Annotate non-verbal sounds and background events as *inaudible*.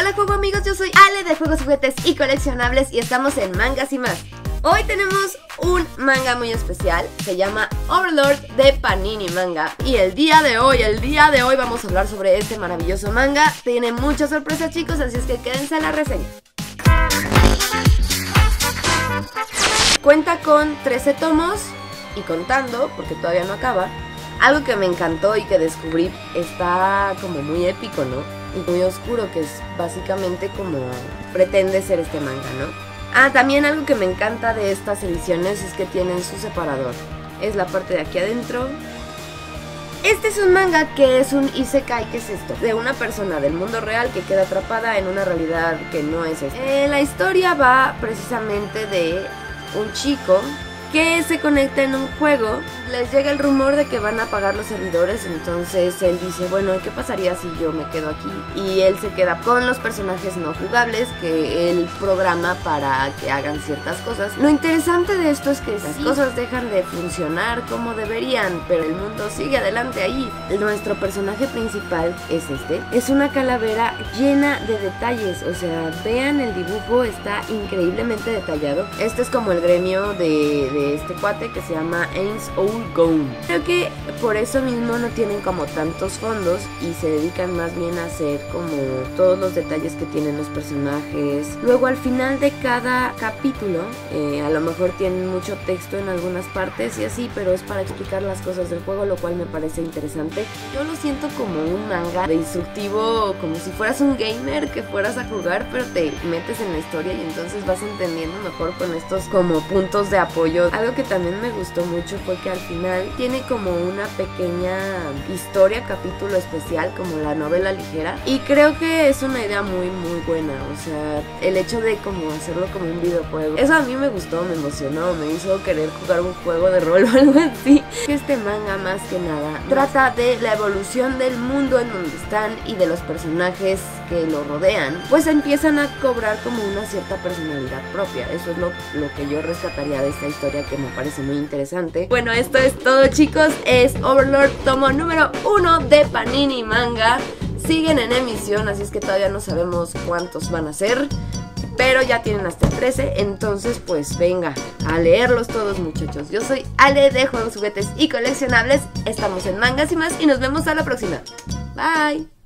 Hola juego amigos, yo soy Ale de Juegos, Juguetes y Coleccionables y estamos en Mangas y más. Hoy tenemos un manga muy especial, se llama Overlord de Panini Manga y el día de hoy, el día de hoy vamos a hablar sobre este maravilloso manga. Tiene muchas sorpresas chicos, así es que quédense en la reseña. Cuenta con 13 tomos y contando, porque todavía no acaba. Algo que me encantó y que descubrí está como muy épico, ¿no? Y muy oscuro, que es básicamente como pretende ser este manga, ¿no? Ah, también algo que me encanta de estas ediciones es que tienen su separador. Es la parte de aquí adentro. Este es un manga que es un isekai, ¿qué es esto? De una persona del mundo real que queda atrapada en una realidad que no es esta. Eh, la historia va precisamente de un chico que se conecta en un juego, les llega el rumor de que van a apagar los servidores, entonces él dice, bueno, ¿qué pasaría si yo me quedo aquí? Y él se queda con los personajes no jugables que él programa para que hagan ciertas cosas. Lo interesante de esto es que las cosas dejan de funcionar como deberían, pero el mundo sigue adelante ahí. Nuestro personaje principal es este, es una calavera llena de detalles, o sea, vean el dibujo, está increíblemente detallado. Este es como el gremio de este cuate que se llama Ains Old Creo que por eso mismo no tienen como tantos fondos y se dedican más bien a hacer como todos los detalles que tienen los personajes. Luego al final de cada capítulo, eh, a lo mejor tienen mucho texto en algunas partes y así, pero es para explicar las cosas del juego, lo cual me parece interesante. Yo lo siento como un manga de instructivo, como si fueras un gamer que fueras a jugar, pero te metes en la historia y entonces vas entendiendo mejor con estos como puntos de apoyo algo que también me gustó mucho fue que al final tiene como una pequeña historia, capítulo especial, como la novela ligera. Y creo que es una idea muy, muy buena. O sea, el hecho de como hacerlo como un videojuego. Eso a mí me gustó, me emocionó, me hizo querer jugar un juego de rol *laughs* o algo así. Este manga más que nada trata de la evolución del mundo en donde están y de los personajes que lo rodean. Pues empiezan a cobrar como una cierta personalidad propia. Eso es lo, lo que yo rescataría de esta historia que me parece muy interesante. Bueno, esto es todo chicos, es Overlord tomo número uno de Panini Manga. Siguen en emisión, así es que todavía no sabemos cuántos van a ser. Pero ya tienen hasta el 13, entonces pues venga, a leerlos todos muchachos. Yo soy Ale de Juegos, Juguetes y Coleccionables. Estamos en Mangas y más y nos vemos a la próxima. Bye.